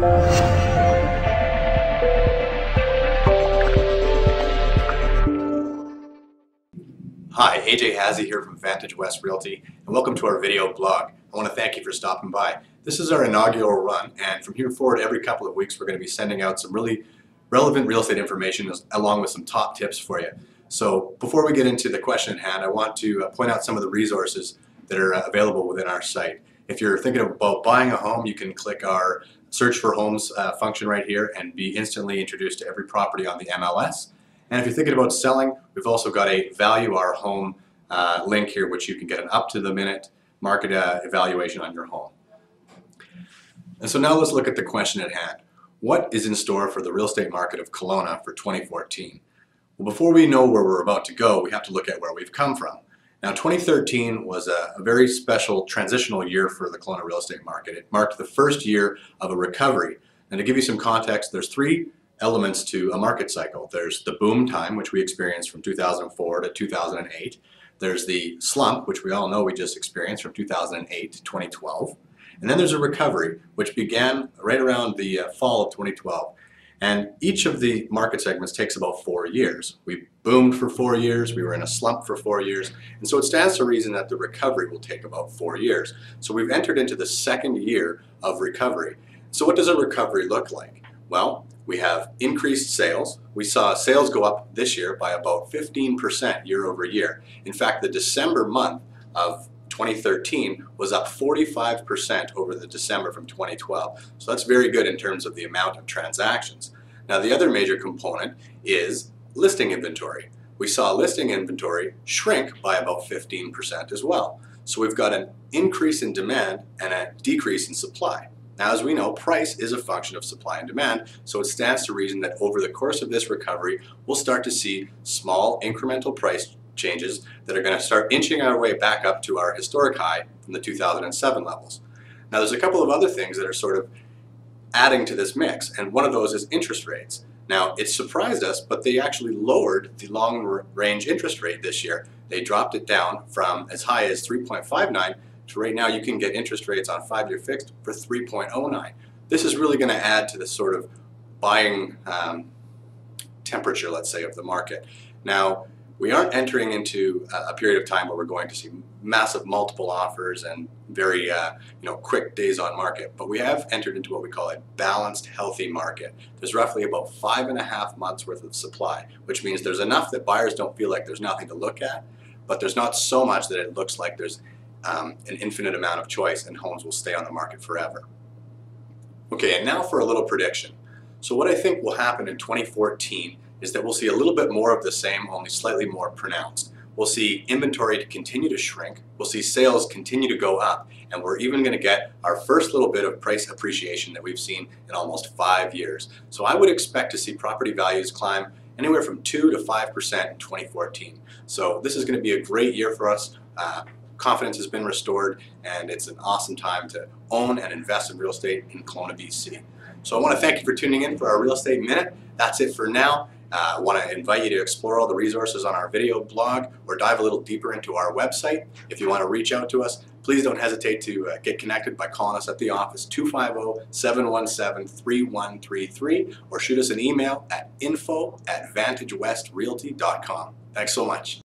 Hi, AJ Hazzi here from Vantage West Realty, and welcome to our video blog. I want to thank you for stopping by. This is our inaugural run, and from here forward, every couple of weeks, we're going to be sending out some really relevant real estate information along with some top tips for you. So before we get into the question at hand, I want to uh, point out some of the resources that are uh, available within our site. If you're thinking about buying a home, you can click our search for homes uh, function right here and be instantly introduced to every property on the MLS. And if you're thinking about selling, we've also got a value our home uh, link here, which you can get an up to the minute market uh, evaluation on your home. And so now let's look at the question at hand. What is in store for the real estate market of Kelowna for 2014? Well, before we know where we're about to go, we have to look at where we've come from. Now, 2013 was a, a, very special transitional year for the Kelowna real estate market. It marked the first year of a recovery. And to give you some context, there's three elements to a market cycle. There's the boom time, which we experienced from 2004 to 2008. There's the slump, which we all know we just experienced from 2008 to 2012. And then there's a recovery, which began right around the uh, fall of 2012. And each of the market segments takes about four years. We boomed for four years, we were in a slump for four years, and so it stands to reason that the recovery will take about four years. So we've entered into the second year of recovery. So what does a recovery look like? Well, we have increased sales. We saw sales go up this year by about 15% year over year. In fact, the December month of 2013 was up 45% over the December from 2012. So that's very good in terms of the amount of transactions. Now the other major component is listing inventory. We saw listing inventory shrink by about 15% as well. So we've got an increase in demand and a decrease in supply. Now, as we know, price is a function of supply and demand, so it stands to reason that over the course of this recovery, we'll start to see small incremental price changes that are going to start inching our way back up to our historic high from the 2007 levels. Now, there's a couple of other things that are sort of adding to this mix, and one of those is interest rates. Now, it surprised us, but they actually lowered the long range interest rate this year. They dropped it down from as high as 3.59 to right now you can get interest rates on five-year fixed for 3.09. This is really going to add to the sort of buying um, temperature, let's say, of the market. Now, we aren't entering into a period of time where we're going to see massive multiple offers and very uh, you know quick days on market, but we have entered into what we call a balanced, healthy market. There's roughly about five and a half months worth of supply, which means there's enough that buyers don't feel like there's nothing to look at, but there's not so much that it looks like there's um, an infinite amount of choice and homes will stay on the market forever. Okay, and now for a little prediction. So what I think will happen in 2014 is that we'll see a little bit more of the same, only slightly more pronounced. We'll see inventory to continue to shrink, we'll see sales continue to go up, and we're even going to get our first little bit of price appreciation that we've seen in almost five years. So I would expect to see property values climb anywhere from 2 to 5% in 2014. So this is going to be a great year for us. Uh, confidence has been restored, and it's an awesome time to own and invest in real estate in Kelowna, BC. So I want to thank you for tuning in for our Real Estate Minute. That's it for now. Uh, I want to invite you to explore all the resources on our video blog or dive a little deeper into our website. If you want to reach out to us, please don't hesitate to uh, get connected by calling us at the office 250-717-3133 or shoot us an email at info at vantagewestrealty.com. Thanks so much.